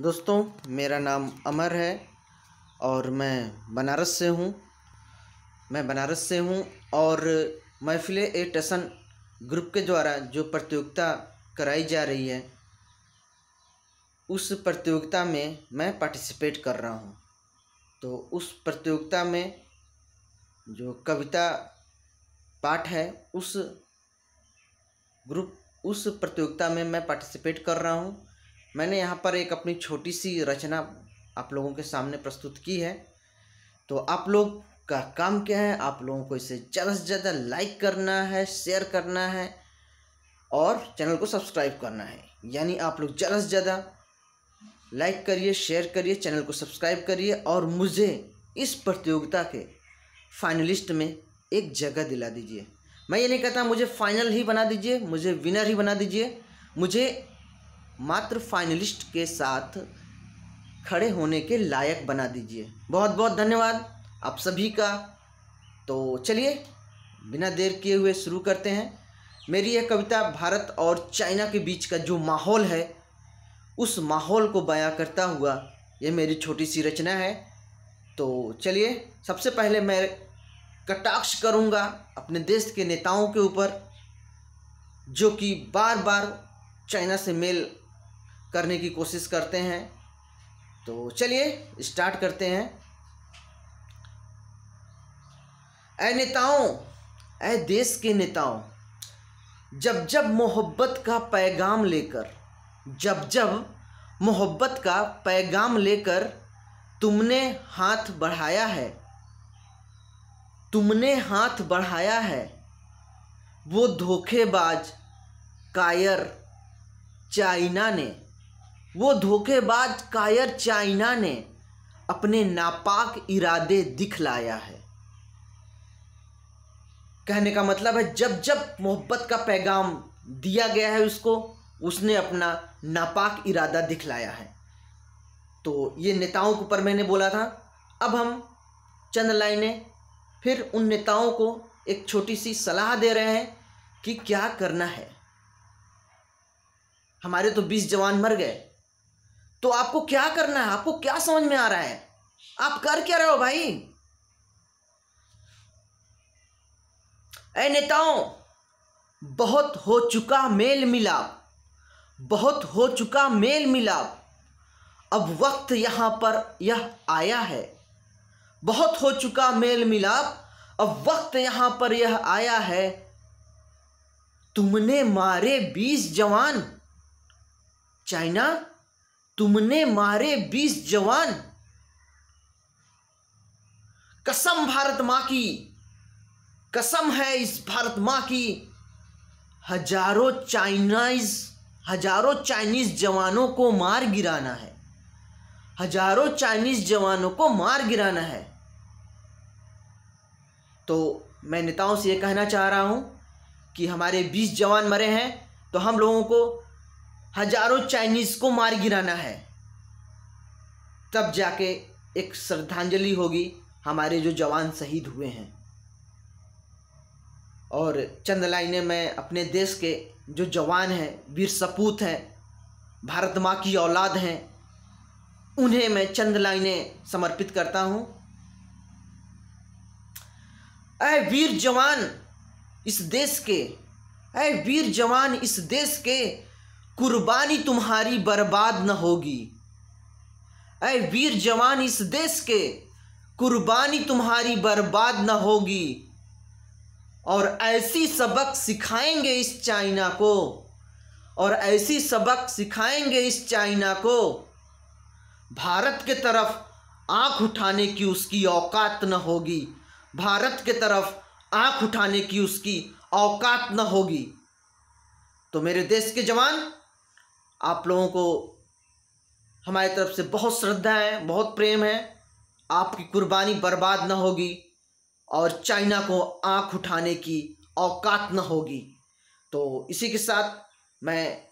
दोस्तों, मेरा नाम अमर है और मैं बनारस से हूँ। मैं बनारस से हूँ और महफिल ए टसन ग्रुप के द्वारा जो प्रतियोगिता कराई जा रही है, उस प्रतियोगिता में मैं पार्टिसिपेट कर रहा हूँ। तो उस प्रतियोगिता में जो कविता पाठ है, उस ग्रुप उस प्रतियोगिता में मैं पार्टिसिपेट कर रहा हूँ। मैंने यहाँ पर एक अपनी छोटी सी रचना आप लोगों के सामने प्रस्तुत की है। तो आप लोग का काम क्या है? आप लोगों को इसे ज़्यादा से ज़्यादा लाइक करना है शेयर करना है और चैनल को सब्सक्राइब करना है। यानी आप लोग ज़्यादा से ज़्यादा लाइक करिए शेयर करिए चैनल को सब्सक्राइब करिए और मुझे इस प्रतियोगिता के फाइनलिस्ट में एक जगह दिला दीजिए। मैं ये नहीं कहता मुझे फाइनल ही बना दीजिए, मुझे विनर ही बना दीजिए। मुझे मात्र फाइनलिस्ट के साथ खड़े होने के लायक बना दीजिए। बहुत बहुत धन्यवाद आप सभी का। तो चलिए, बिना देर किए हुए शुरू करते हैं। मेरी यह कविता भारत और चाइना के बीच का जो माहौल है, उस माहौल को बयां करता हुआ ये मेरी छोटी सी रचना है। तो चलिए, सबसे पहले मैं कटाक्ष करूँगा अपने देश के नेताओं के ऊपर, जो कि बार बार चाइना से मेल करने की कोशिश करते हैं। तो चलिए स्टार्ट करते हैं। ऐ नेताओं, ऐ देश के नेताओं, जब जब मोहब्बत का पैगाम लेकर, जब जब मोहब्बत का पैगाम लेकर तुमने हाथ बढ़ाया है, तुमने हाथ बढ़ाया है, वो धोखेबाज कायर चाइना ने वो धोखेबाज कायर चाइना ने अपने नापाक इरादे दिखलाया है। कहने का मतलब है, जब जब मोहब्बत का पैगाम दिया गया है उसको, उसने अपना नापाक इरादा दिखलाया है। तो ये नेताओं के ऊपर मैंने बोला था, अब हम चंद लाइनें, फिर उन नेताओं को एक छोटी सी सलाह दे रहे हैं कि क्या करना है। हमारे तो बीस जवान मर गए। तो आपको क्या करना है? आपको क्या समझ में आ रहा है? आप कर क्या रहे हो भाई? ए नेताओं, बहुत हो चुका मेल मिलाप। बहुत हो चुका मेल मिलाप। अब वक्त यहाँ पर यह आया है। बहुत हो चुका मेल मिलाप। अब वक्त यहाँ पर यह आया है। तुमने मारे बीस जवान। चाइना तुमने मारे बीस जवान। कसम भारत माँ की, कसम है इस भारत माँ की। हज़ारों चाइनाइज, हज़ारों चाइनीज़ जवानों को मार गिराना है। हज़ारों चाइनीज़ जवानों को मार गिराना है। तो मैं नेताओं से ये कहना चाह रहा हूँ कि हमारे बीस जवान मरे हैं तो हम लोगों को हज़ारों चाइनीज़ को मार गिराना है। तब जाके एक श्रद्धांजलि होगी हमारे जो जवान शहीद हुए हैं। और चंद लाइनें मैं अपने देश के जो जवान हैं, वीर सपूत हैं, भारत माँ की औलाद हैं, उन्हें मैं चंद लाइनें समर्पित करता हूँ। अय वीर जवान, इस देश के अय वीर जवान, इस देश के कुर्बानी तुम्हारी बर्बाद न होगी। अय वीर जवान, इस देश के कुर्बानी तुम्हारी बर्बाद न होगी। और ऐसी सबक सिखाएँगे इस चाइना को, और ऐसी सबक सिखाएँगे इस चाइना को, भारत के तरफ़ आँख उठाने की उसकी औकात न होगी। भारत के तरफ़ आँख उठाने की उसकी औकात न होगी। तो मेरे देश के जवान आप लोगों को हमारी तरफ़ से बहुत श्रद्धा है, बहुत प्रेम है। आपकी कुर्बानी बर्बाद न होगी और चाइना को आँख उठाने की औकात न होगी। तो इसी के साथ मैं,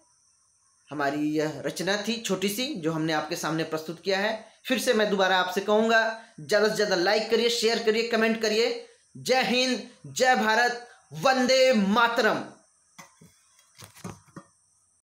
हमारी यह रचना थी छोटी सी, जो हमने आपके सामने प्रस्तुत किया है। फिर से मैं दोबारा आपसे कहूँगा, ज़्यादा से ज़्यादा लाइक करिए शेयर करिए कमेंट करिए। जय हिंद, जय भारत, वंदे मातरम।